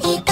y